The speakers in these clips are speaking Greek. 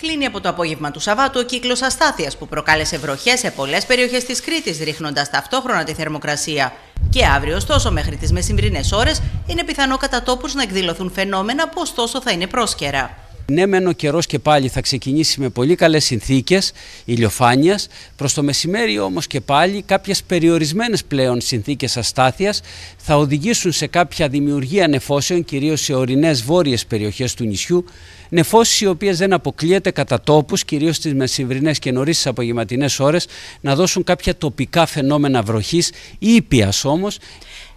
Κλείνει από το απόγευμα του Σαββάτου ο κύκλος αστάθειας που προκάλεσε βροχές σε πολλές περιοχές της Κρήτης, ρίχνοντας ταυτόχρονα τη θερμοκρασία. Και αύριο, ωστόσο, μέχρι τις μεσημβρινές ώρες, είναι πιθανό κατά τόπους να εκδηλωθούν φαινόμενα που ωστόσο θα είναι πρόσκαιρα. Ναι, μεν ο καιρός και πάλι θα ξεκινήσει με πολύ καλές συνθήκες ηλιοφάνειας. Προς το μεσημέρι όμως και πάλι κάποιες περιορισμένες πλέον συνθήκες αστάθειας θα οδηγήσουν σε κάποια δημιουργία νεφώσεων, κυρίως σε ορεινές βόρειες περιοχές του νησιού. Νεφώσεις οι οποίες δεν αποκλείεται κατά τόπους, κυρίως στις μεσημβρινές και νωρίς τις απογευματινές ώρες, να δώσουν κάποια τοπικά φαινόμενα βροχής, ήπιας όμως.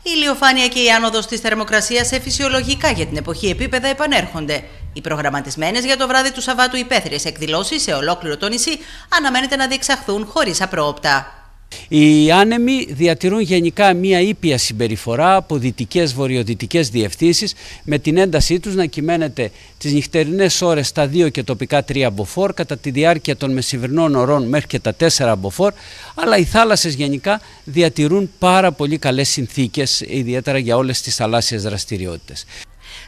Η ηλιοφάνεια και η άνοδος της θερμοκρασίας σε φυσιολογικά για την εποχή επίπεδα επανέρχονται. Οι προγραμματισμένες για το βράδυ του Σαββάτου υπαίθριες εκδηλώσεις σε ολόκληρο το νησί αναμένεται να διεξαχθούν χωρίς απρόοπτα. Οι άνεμοι διατηρούν γενικά μία ήπια συμπεριφορά από δυτικές βορειοδυτικές διευθύνσεις, με την έντασή τους να κυμαίνεται τις νυχτερινές ώρες στα 2 και τοπικά 3 μποφόρ, κατά τη διάρκεια των μεσημβρινών ωρών μέχρι και τα 4 μποφόρ, αλλά οι θάλασσες γενικά διατηρούν πάρα πολύ καλές συνθήκες, ιδιαίτερα για όλες τις θαλάσσιες δραστηριότητες.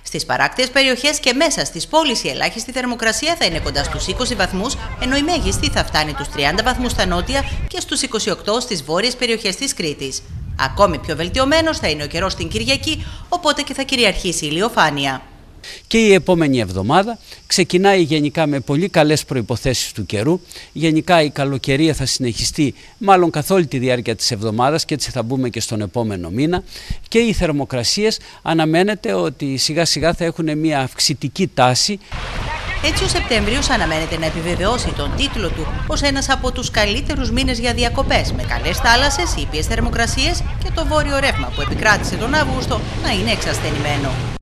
Στις παράκτιες περιοχές και μέσα στις πόλεις η ελάχιστη θερμοκρασία θα είναι κοντά στους 20 βαθμούς, ενώ η μέγιστη θα φτάνει τους 30 βαθμούς στα νότια και στους 28 στις βόρειες περιοχές της Κρήτης. Ακόμη πιο βελτιωμένος θα είναι ο καιρός στην Κυριακή, οπότε και θα κυριαρχήσει η ηλιοφάνεια. Και η επόμενη εβδομάδα ξεκινάει γενικά με πολύ καλές προϋποθέσεις του καιρού. Γενικά η καλοκαιρία θα συνεχιστεί μάλλον καθ' όλη τη διάρκεια της εβδομάδας και έτσι θα μπούμε και στον επόμενο μήνα. Και οι θερμοκρασίες αναμένεται ότι σιγά σιγά θα έχουν μια αυξητική τάση. Έτσι ο Σεπτέμβριος αναμένεται να επιβεβαιώσει τον τίτλο του ως ένας από τους καλύτερους μήνες για διακοπές με καλές θάλασσες, ήπιες θερμοκρασίες και το βόρειο ρεύμα που επικράτησε τον Αύγουστο να είναι εξασθενημένο.